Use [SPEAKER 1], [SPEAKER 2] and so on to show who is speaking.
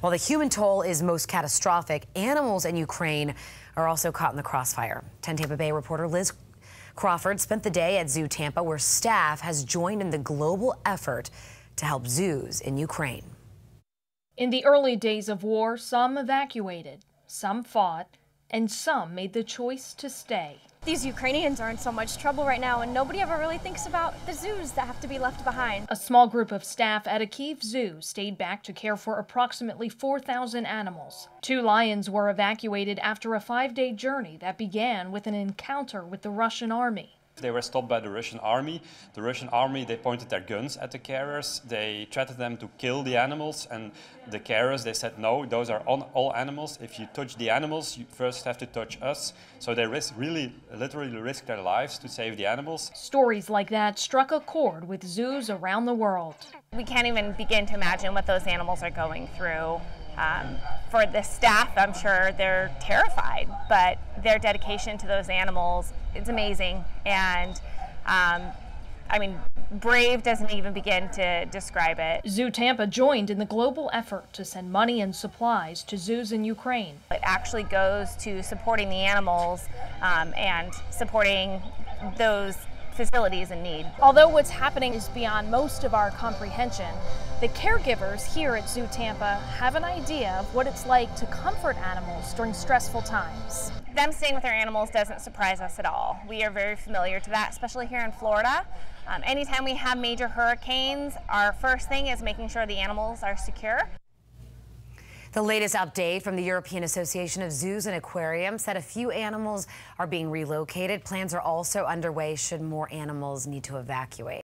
[SPEAKER 1] While the human toll is most catastrophic, animals in Ukraine are also caught in the crossfire. 10 Tampa Bay reporter Liz Crawford spent the day at Zoo Tampa, where staff has joined in the global effort to help zoos in Ukraine.
[SPEAKER 2] In the early days of war, some evacuated, some fought, and some made the choice to stay.
[SPEAKER 3] These Ukrainians are in so much trouble right now, and nobody ever really thinks about the zoos that have to be left behind.
[SPEAKER 2] A small group of staff at a Kiev zoo stayed back to care for approximately 4,000 animals. Two lions were evacuated after a five day journey that began with an encounter with the Russian army.
[SPEAKER 4] They were stopped by the Russian army. The Russian army, they pointed their guns at the carriers. They threatened them to kill the animals. And the carriers, they said, no, those are all animals. If you touch the animals, you first have to touch us. So they risk, really, literally risk their lives to save the animals.
[SPEAKER 2] Stories like that struck a chord with zoos around the world.
[SPEAKER 5] We can't even begin to imagine what those animals are going through. Um, for the staff, I'm sure they're terrified, but their dedication to those animals is amazing. And um, I mean, brave doesn't even begin to describe it.
[SPEAKER 2] Zoo Tampa joined in the global effort to send money and supplies to zoos in Ukraine.
[SPEAKER 5] It actually goes to supporting the animals um, and supporting those facilities in need.
[SPEAKER 3] Although what's happening is beyond most of our comprehension, the caregivers here at Zoo Tampa have an idea of what it's like to comfort animals during stressful times.
[SPEAKER 5] Them staying with their animals doesn't surprise us at all. We are very familiar to that, especially here in Florida. Um, anytime we have major hurricanes, our first thing is making sure the animals are secure.
[SPEAKER 1] The latest update from the European Association of Zoos and Aquariums said a few animals are being relocated. Plans are also underway should more animals need to evacuate.